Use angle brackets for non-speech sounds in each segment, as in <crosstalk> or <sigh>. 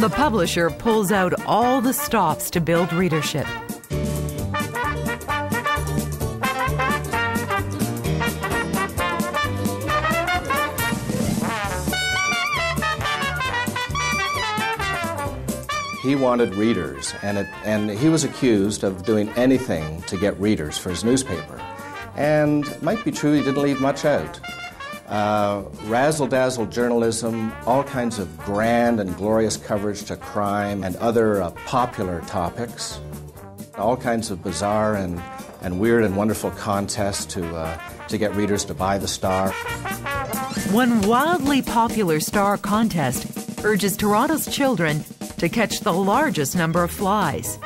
The publisher pulls out all the stops to build readership. He wanted readers, and, it, and he was accused of doing anything to get readers for his newspaper. And might be true he didn't leave much out. Uh, razzle dazzle journalism, all kinds of grand and glorious coverage to crime and other uh, popular topics, all kinds of bizarre and, and weird and wonderful contests to, uh, to get readers to buy the star. One wildly popular star contest urges Toronto's children to catch the largest number of flies.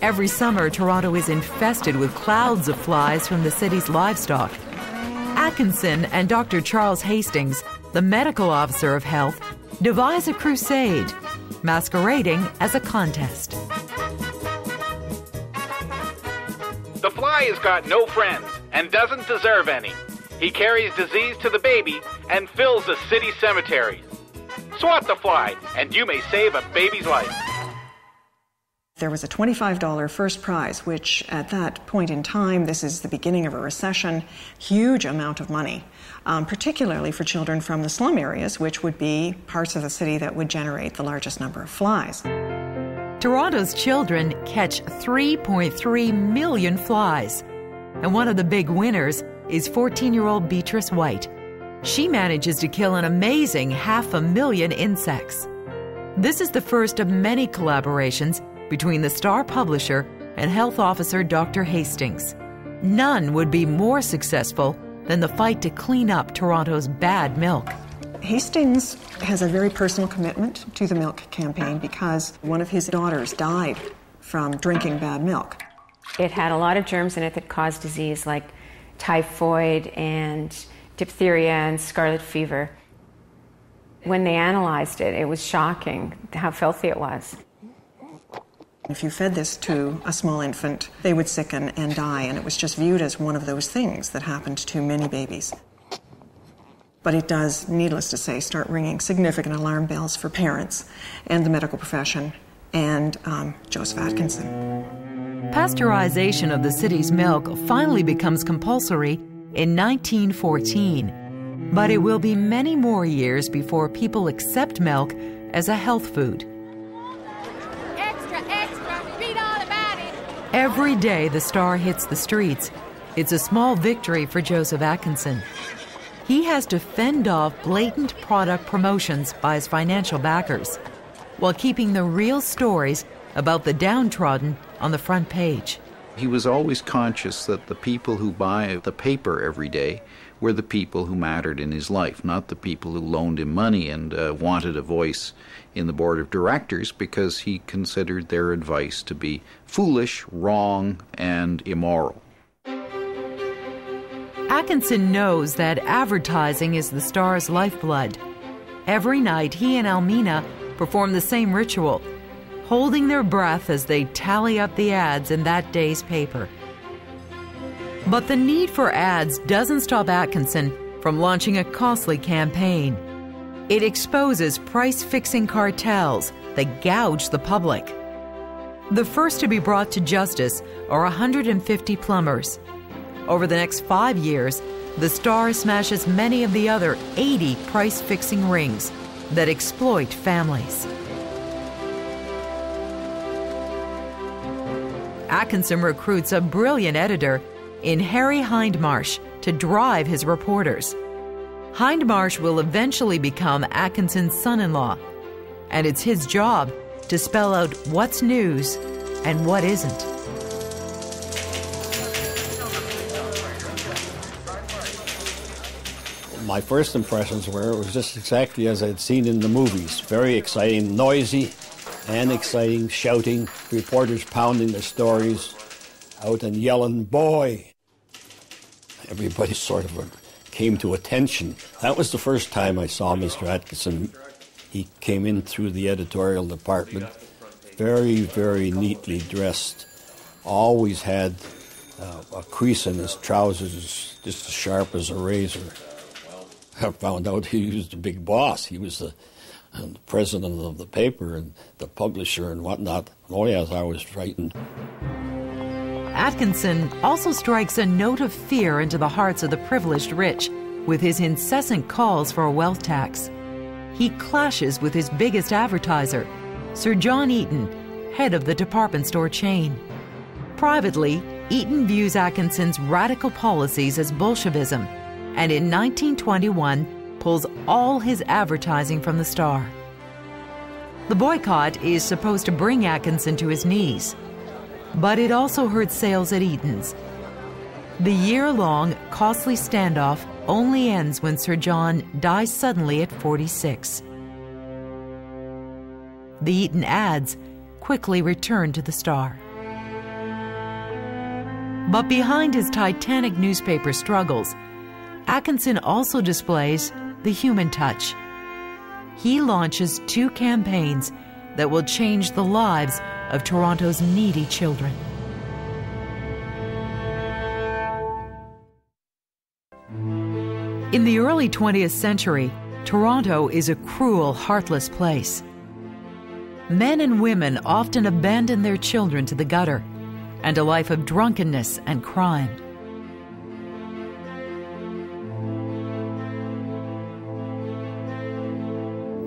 Every summer, Toronto is infested with clouds of flies from the city's livestock. Atkinson and Dr. Charles Hastings, the medical officer of health, devise a crusade, masquerading as a contest. The fly has got no friends and doesn't deserve any. He carries disease to the baby and fills the city cemeteries. Swat the fly, and you may save a baby's life. There was a $25 first prize, which at that point in time, this is the beginning of a recession, huge amount of money, um, particularly for children from the slum areas, which would be parts of the city that would generate the largest number of flies. Toronto's children catch 3.3 million flies. And one of the big winners is 14 year old Beatrice White. She manages to kill an amazing half a million insects. This is the first of many collaborations between the Star publisher and health officer Dr. Hastings. None would be more successful than the fight to clean up Toronto's bad milk. Hastings has a very personal commitment to the milk campaign because one of his daughters died from drinking bad milk. It had a lot of germs in it that caused disease like typhoid and diphtheria and scarlet fever. When they analyzed it, it was shocking how filthy it was. If you fed this to a small infant, they would sicken and die, and it was just viewed as one of those things that happened to many babies. But it does, needless to say, start ringing significant alarm bells for parents and the medical profession and um, Joseph Atkinson. Pasteurization of the city's milk finally becomes compulsory in 1914, but it will be many more years before people accept milk as a health food. Every day the star hits the streets, it's a small victory for Joseph Atkinson. He has to fend off blatant product promotions by his financial backers while keeping the real stories about the downtrodden on the front page. He was always conscious that the people who buy the paper every day were the people who mattered in his life, not the people who loaned him money and uh, wanted a voice in the board of directors because he considered their advice to be foolish, wrong, and immoral. Atkinson knows that advertising is the star's lifeblood. Every night, he and Elmina perform the same ritual holding their breath as they tally up the ads in that day's paper. But the need for ads doesn't stop Atkinson from launching a costly campaign. It exposes price fixing cartels that gouge the public. The first to be brought to justice are 150 plumbers. Over the next five years, the Star smashes many of the other 80 price fixing rings that exploit families. Atkinson recruits a brilliant editor in Harry Hindmarsh to drive his reporters. Hindmarsh will eventually become Atkinson's son in law, and it's his job to spell out what's news and what isn't. My first impressions were it was just exactly as I'd seen in the movies very exciting, noisy, and exciting, shouting, reporters pounding their stories out and yelling, boy. Everybody <laughs> sort of came to attention. That was the first time I saw Mr. Atkinson. He came in through the editorial department, very, very neatly dressed, always had uh, a crease in his trousers just as sharp as a razor. <laughs> I found out he was the big boss. He was the and the president of the paper and the publisher and whatnot. Oh, yes, I was frightened. Atkinson also strikes a note of fear into the hearts of the privileged rich with his incessant calls for a wealth tax. He clashes with his biggest advertiser, Sir John Eaton, head of the department store chain. Privately, Eaton views Atkinson's radical policies as Bolshevism and in 1921 pulls all his advertising from the Star. The boycott is supposed to bring Atkinson to his knees, but it also hurts sales at Eaton's. The year long, costly standoff only ends when Sir John dies suddenly at 46. The Eaton ads quickly return to the Star. But behind his titanic newspaper struggles, Atkinson also displays the human touch. He launches two campaigns that will change the lives of Toronto's needy children. In the early 20th century, Toronto is a cruel, heartless place. Men and women often abandon their children to the gutter and a life of drunkenness and crime.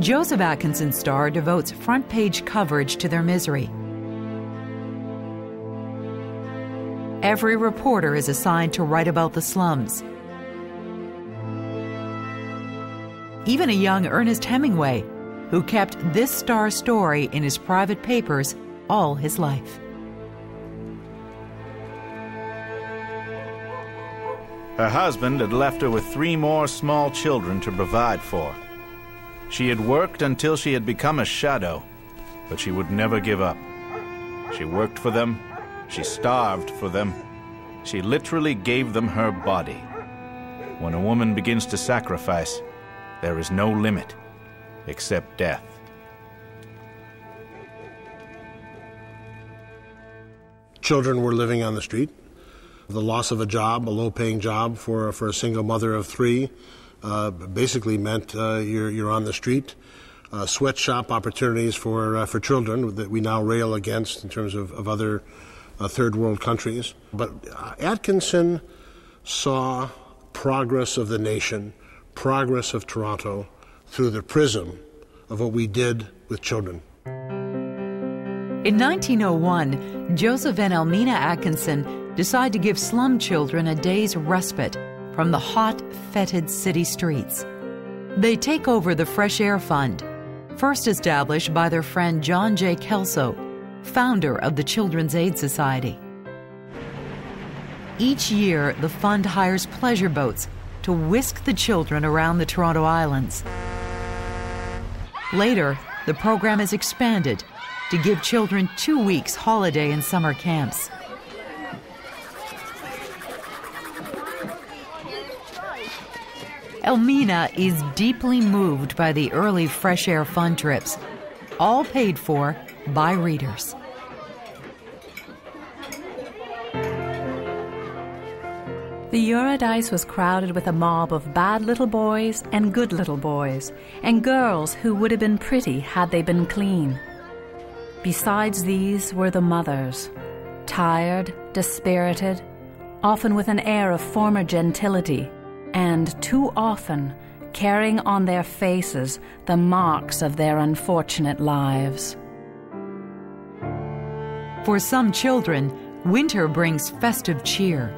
Joseph Atkinson Star devotes front page coverage to their misery. Every reporter is assigned to write about the slums. Even a young Ernest Hemingway, who kept this star story in his private papers all his life. Her husband had left her with three more small children to provide for. She had worked until she had become a shadow, but she would never give up. She worked for them, she starved for them, she literally gave them her body. When a woman begins to sacrifice, there is no limit except death. Children were living on the street. The loss of a job, a low paying job for, for a single mother of three, basically meant uh, you're, you're on the street. Uh, sweatshop opportunities for, uh, for children that we now rail against in terms of, of other uh, third world countries. But uh, Atkinson saw progress of the nation, progress of Toronto through the prism of what we did with children. In 1901, Joseph and Elmina Atkinson decide to give slum children a day's respite from the hot, fetid city streets. They take over the Fresh Air Fund, first established by their friend John J. Kelso, founder of the Children's Aid Society. Each year, the fund hires pleasure boats to whisk the children around the Toronto Islands. Later, the program is expanded to give children two weeks holiday in summer camps. Elmina is deeply moved by the early fresh air fun trips, all paid for by readers. The Eurydice was crowded with a mob of bad little boys and good little boys, and girls who would have been pretty had they been clean. Besides these were the mothers, tired, dispirited, often with an air of former gentility, and too often carrying on their faces the marks of their unfortunate lives. For some children, winter brings festive cheer.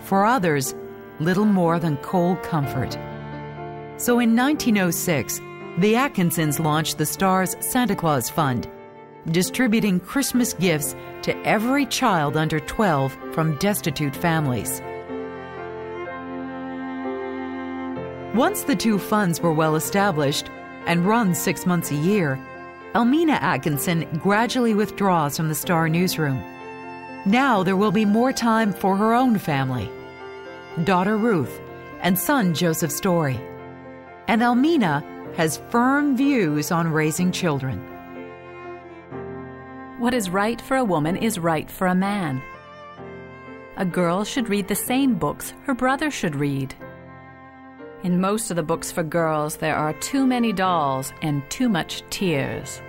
For others, little more than cold comfort. So in 1906, the Atkinsons launched the Star's Santa Claus Fund, distributing Christmas gifts to every child under 12 from destitute families. Once the two funds were well established and run six months a year, Elmina Atkinson gradually withdraws from the Star newsroom. Now there will be more time for her own family daughter Ruth and son Joseph Story. And Elmina has firm views on raising children. What is right for a woman is right for a man. A girl should read the same books her brother should read. In most of the books for girls, there are too many dolls and too much tears.